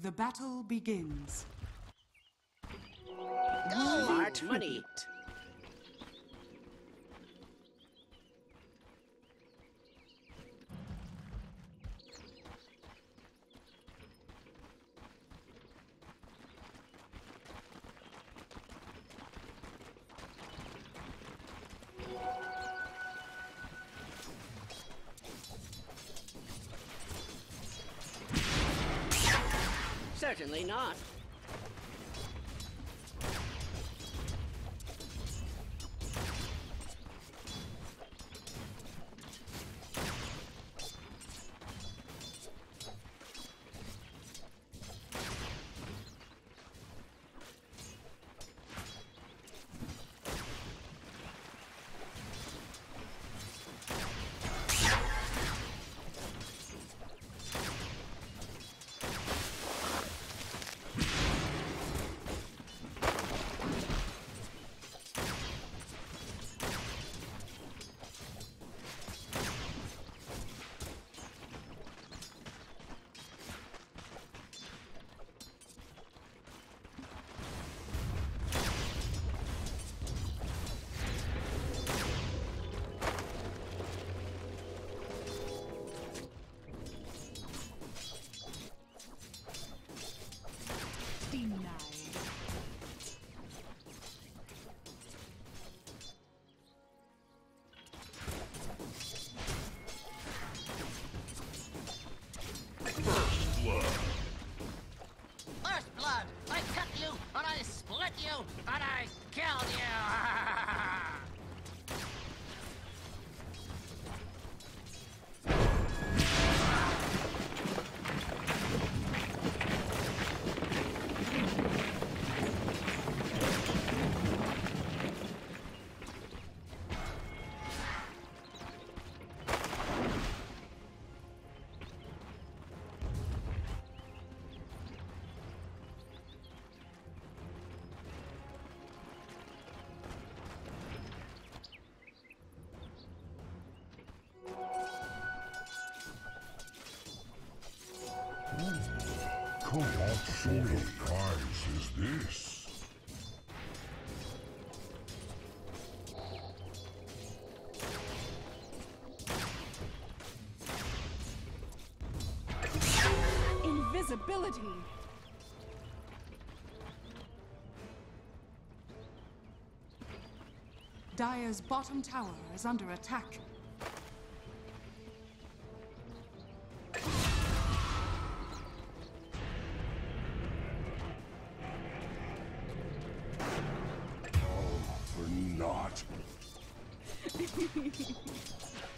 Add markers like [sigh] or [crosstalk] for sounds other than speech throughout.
The battle begins. Oh, Smart money. Sort of prize is this? Invisibility! Dire's bottom tower is under attack. For [laughs] not.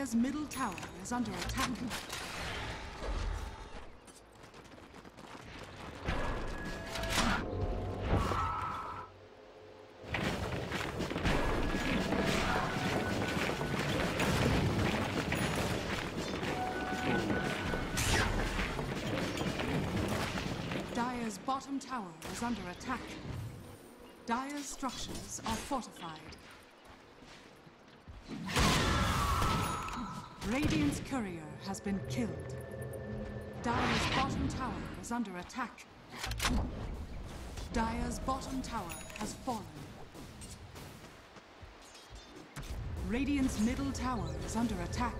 Dire's middle tower is under attack. Dire's bottom tower is under attack. Dire's structures are fortified. Radiant's courier has been killed. Dire's bottom tower is under attack. Dire's bottom tower has fallen. Radiant's middle tower is under attack.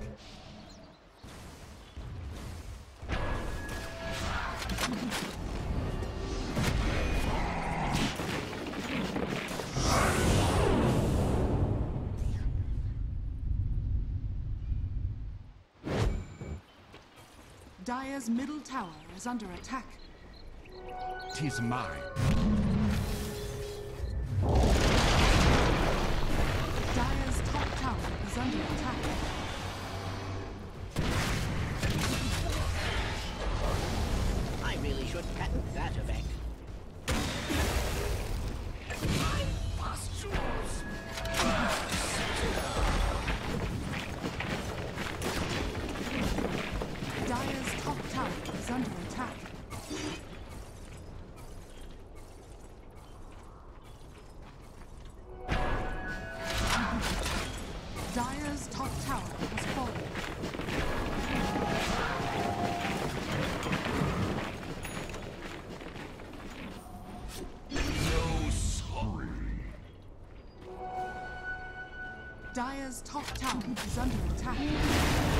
Dire's middle tower is under attack. Tis mine. Top tower is under attack. Tower has fallen. No sorry. Dire's top tower is under attack.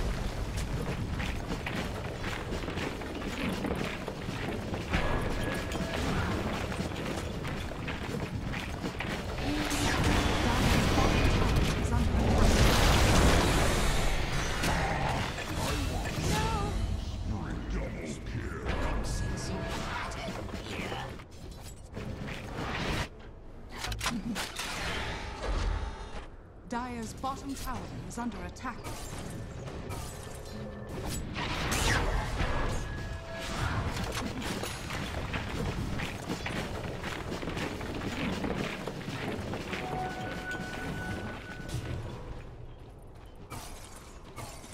bottom tower is under attack.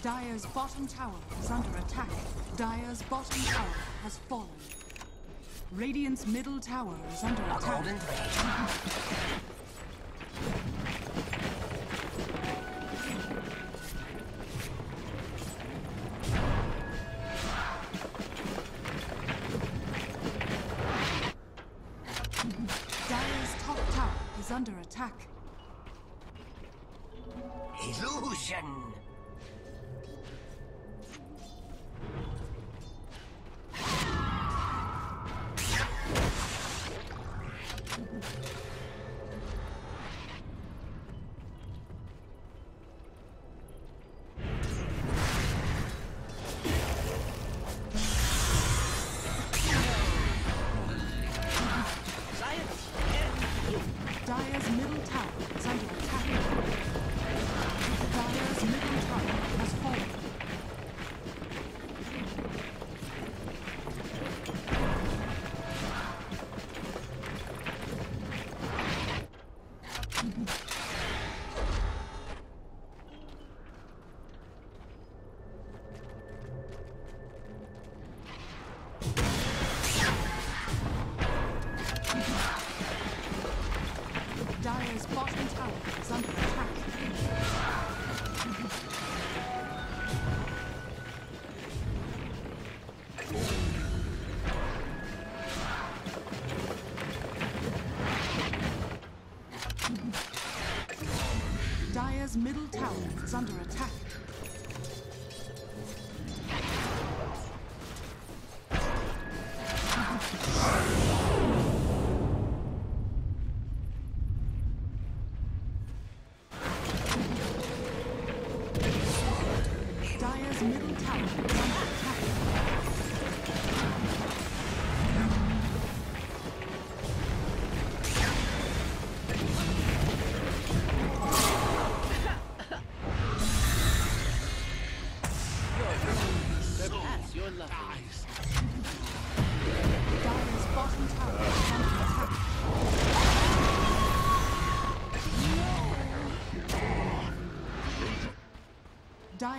Dire's bottom tower is under attack. Dire's bottom tower has fallen. Radiant's middle tower is under attack. Destruction!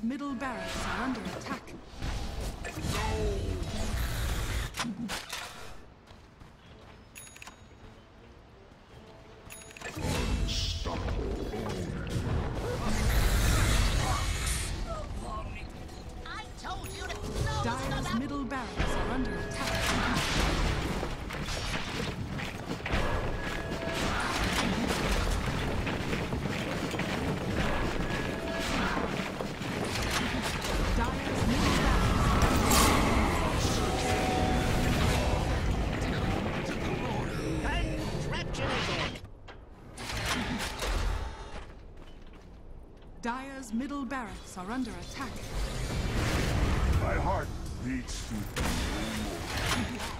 Dire's middle barracks are under attack. I told you to close Dire's middle barracks are under attack. Dire's middle barracks are under attack. My heart beats to no more.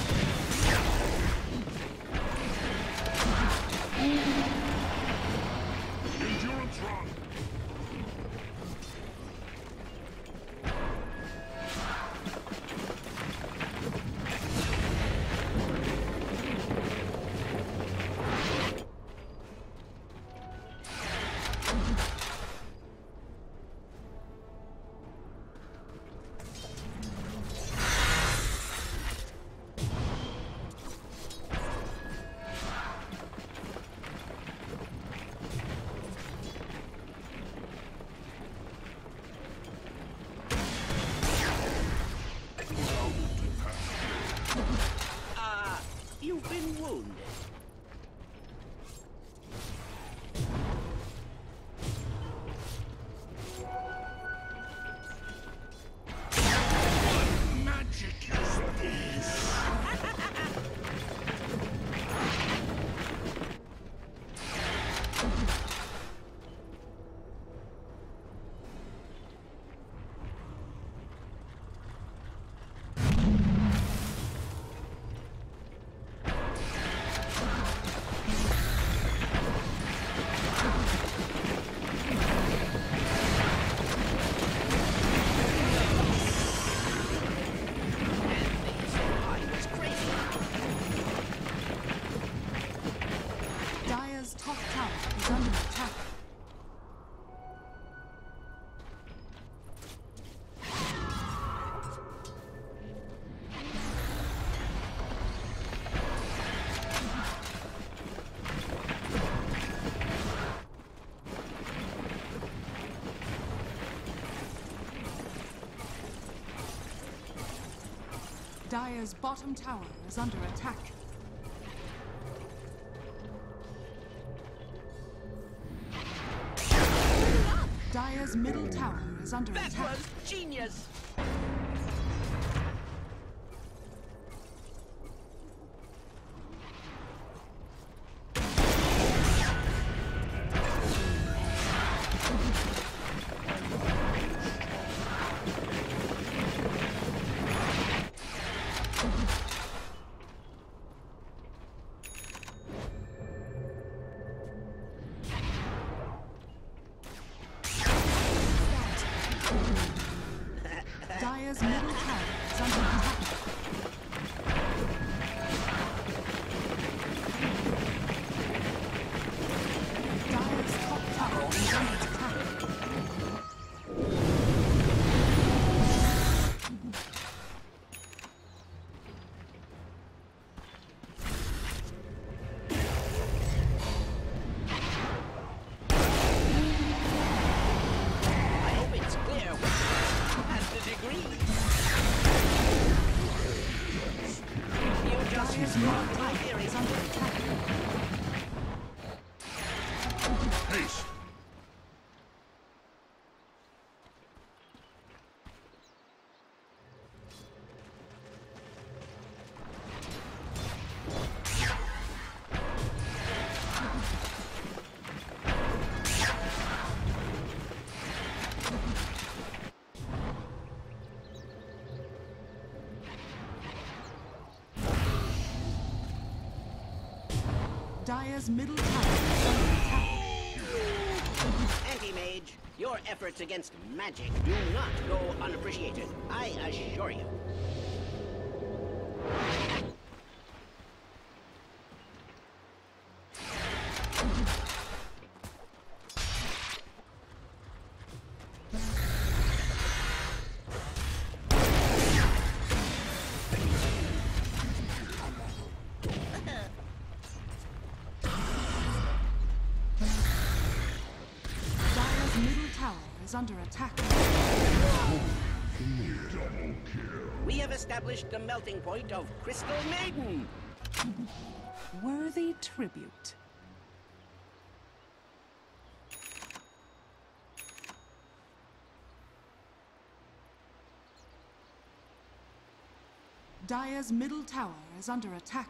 Dire's bottom tower is under attack. Dire's middle tower is under That attack. That was genius! Dire's middle. Anti-mage, your efforts against magic do not go unappreciated. I assure you. Is under attack. We have established the melting point of Crystal Maiden. Worthy tribute. Dire's middle tower is under attack.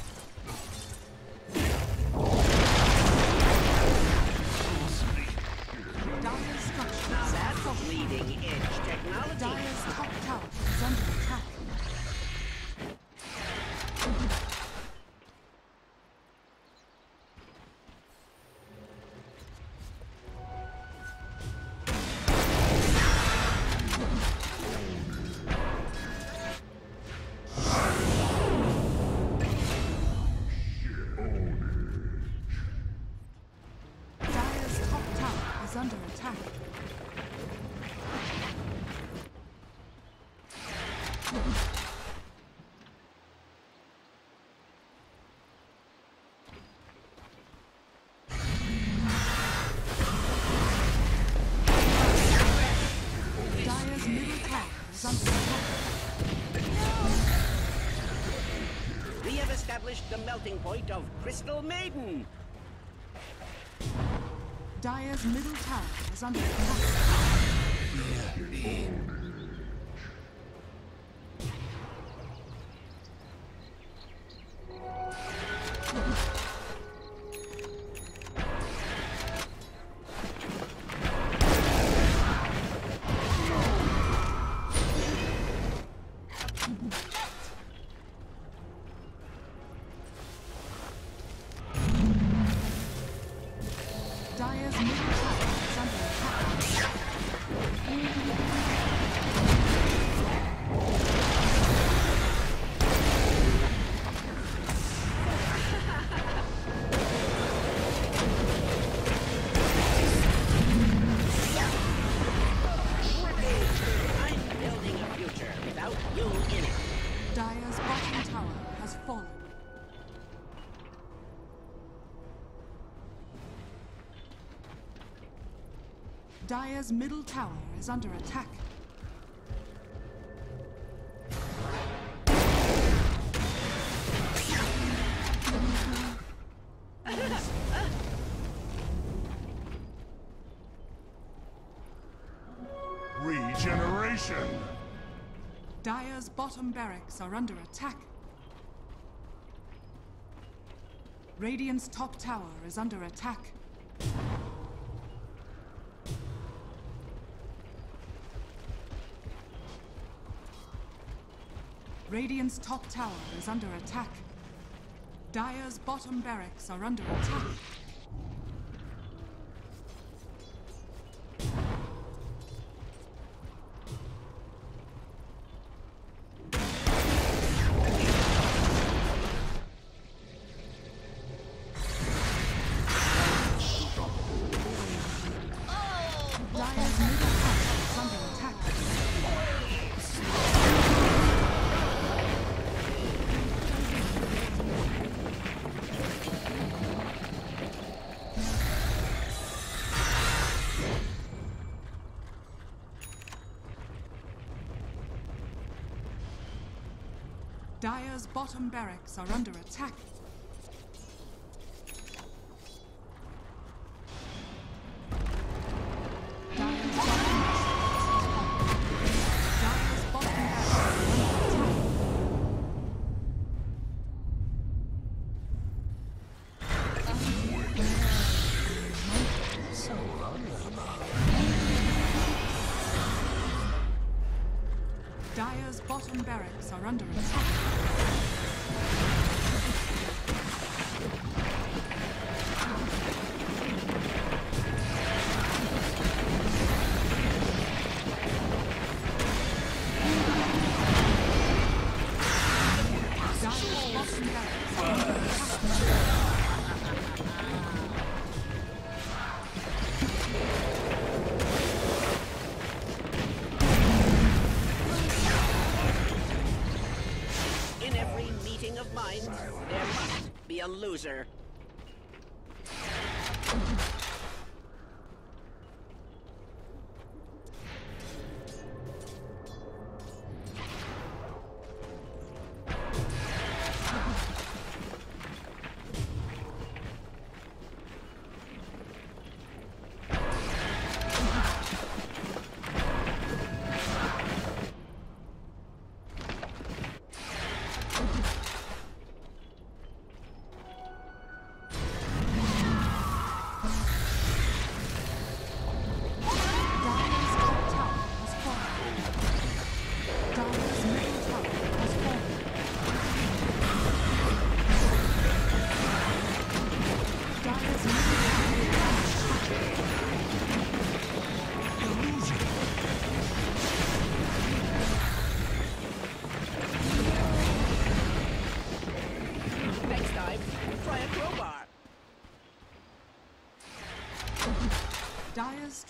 The melting point of Crystal Maiden. Dire's middle tower is under attack. Dire's middle tower is under attack. Regeneration! Dire's bottom barracks are under attack. Radiant's top tower is under attack. Radiant's top tower is under attack. Dire's bottom barracks are under attack. Dire's bottom barracks are under attack. Dire's bottom barracks are under attack.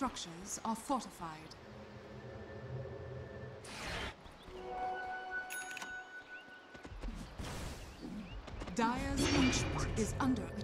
structures are fortified. Dire's entrance is under attack.